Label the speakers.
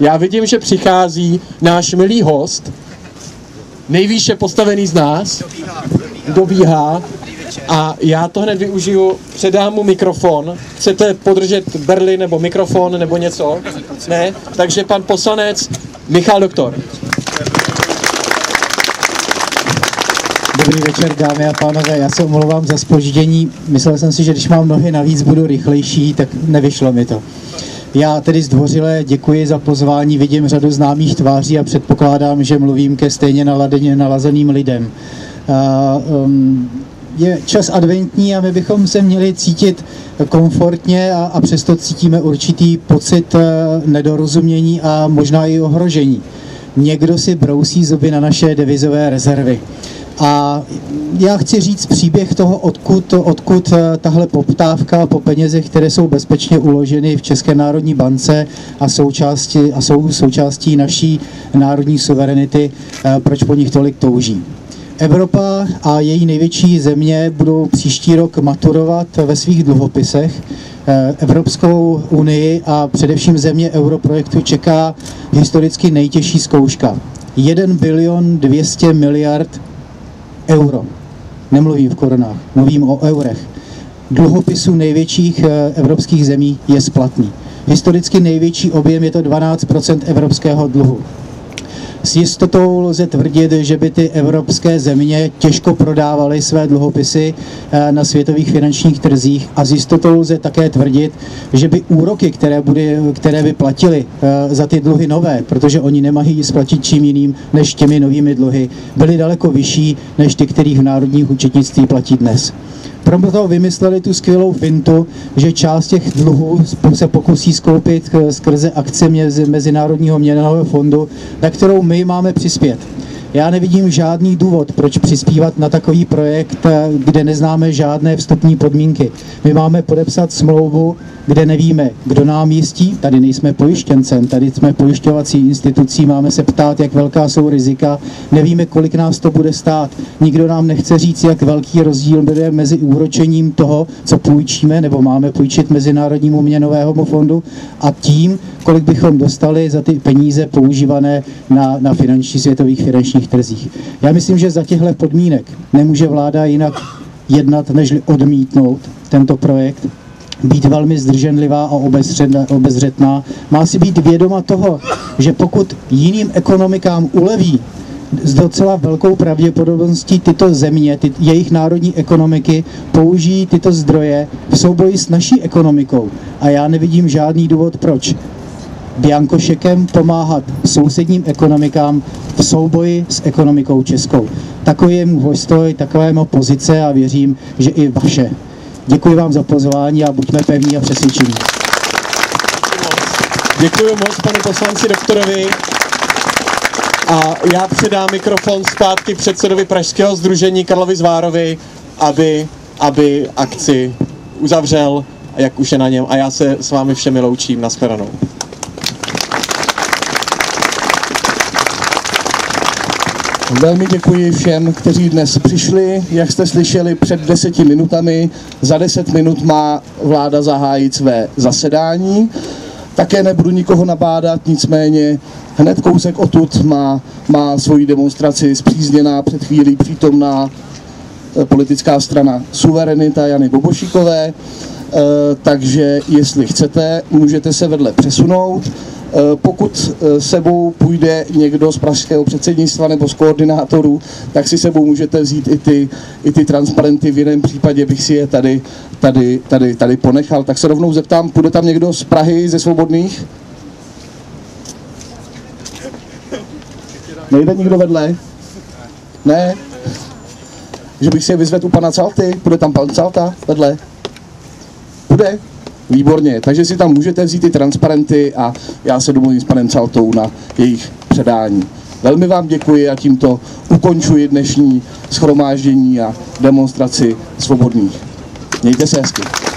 Speaker 1: Já vidím, že přichází náš milý host, nejvýše postavený z nás, dobíhá a já to hned využiju, předám mu mikrofon. Chcete podržet berli nebo mikrofon nebo něco? Ne? Takže pan poslanec Michal Doktor.
Speaker 2: Dobrý večer, dámy a pánové. Já se omlouvám za spoždění. Myslel jsem si, že když mám nohy navíc, budu rychlejší, tak nevyšlo mi to. Já tedy zdvořile děkuji za pozvání, vidím řadu známých tváří a předpokládám, že mluvím ke stejně naladeně nalazeným lidem. Uh, um, je čas adventní a my bychom se měli cítit komfortně a, a přesto cítíme určitý pocit uh, nedorozumění a možná i ohrožení. Někdo si brousí zuby na naše devizové rezervy. A já chci říct příběh toho, odkud, odkud eh, tahle poptávka po penězech, které jsou bezpečně uloženy v České národní bance a, součástí, a jsou součástí naší národní suverenity, eh, proč po nich tolik touží. Evropa a její největší země budou příští rok maturovat ve svých dluhopisech. Eh, Evropskou unii a především země europrojektu čeká historicky nejtěžší zkouška. 1 bilion 200 miliard euro. Nemluvím v korunách, mluvím o eurech. Dluhopisů největších eh, evropských zemí je splatný. Historicky největší objem je to 12 evropského dluhu. S jistotou lze tvrdit, že by ty evropské země těžko prodávaly své dluhopisy eh, na světových finančních trzích a s jistotou lze také tvrdit, že by úroky, které, bude, které by platili eh, za ty dluhy nové, protože oni nemají splatit čím jiným než těmi novými dluhy, byly daleko vyšší než ty, kterých v národních účetnictví platí dnes. Proto vymysleli tu skvělou fintu, že část těch dluhů se pokusí skoupit skrze akce Mezinárodního měnového fondu, na kterou my máme přispět. Já nevidím žádný důvod, proč přispívat na takový projekt, kde neznáme žádné vstupní podmínky. My máme podepsat smlouvu, kde nevíme, kdo nám jistí, tady nejsme pojištěncem, tady jsme pojišťovací institucí, máme se ptát, jak velká jsou rizika, nevíme, kolik nás to bude stát. Nikdo nám nechce říct, jak velký rozdíl bude mezi úročením toho, co půjčíme, nebo máme půjčit Mezinárodnímu měnovému fondu a tím, kolik bychom dostali za ty peníze používané na, na finanční světových finančních trzích. Já myslím, že za těchto podmínek nemůže vláda jinak jednat, než odmítnout tento projekt být velmi zdrženlivá a obezřetná. Má si být vědoma toho, že pokud jiným ekonomikám uleví, s docela velkou pravděpodobností tyto země, ty, jejich národní ekonomiky použijí tyto zdroje v souboji s naší ekonomikou. A já nevidím žádný důvod, proč. Biankošekem pomáhat sousedním ekonomikám v souboji s ekonomikou českou. Takový je můj postoj, taková je pozice a věřím, že i vaše. Děkuji vám za pozvání a buďme pevní a přesvědčení.
Speaker 1: Děkuji moc panu poslanci doktorovi. A já předám mikrofon zpátky předsedovi Pražského združení Karlovi Zvárovi, aby, aby akci uzavřel, jak už je na něm. A já se s vámi všemi loučím. Naschledanou.
Speaker 3: Velmi děkuji všem, kteří dnes přišli. Jak jste slyšeli před deseti minutami, za deset minut má vláda zahájit své zasedání. Také nebudu nikoho nabádat, nicméně hned kousek odtud má, má svoji demonstraci zpřízněná před chvílí přítomná eh, politická strana Suverenita Jany Bobošíkové, eh, takže jestli chcete, můžete se vedle přesunout. Eh, pokud eh, sebou půjde někdo z pražského předsednictva nebo z koordinátorů, tak si sebou můžete vzít i ty, i ty transparenty. V jiném případě bych si je tady, tady, tady, tady ponechal. Tak se rovnou zeptám, půjde tam někdo z Prahy, ze Svobodných? Nejde nikdo vedle? Ne? Že bych si je vyzvedl u pana Calty? Půjde tam pan Calta vedle? Bude? Výborně, takže si tam můžete vzít ty transparenty a já se domluvím s panem Caltou na jejich předání. Velmi vám děkuji a tímto ukončuji dnešní schromáždění a demonstraci svobodných. Mějte se hezky.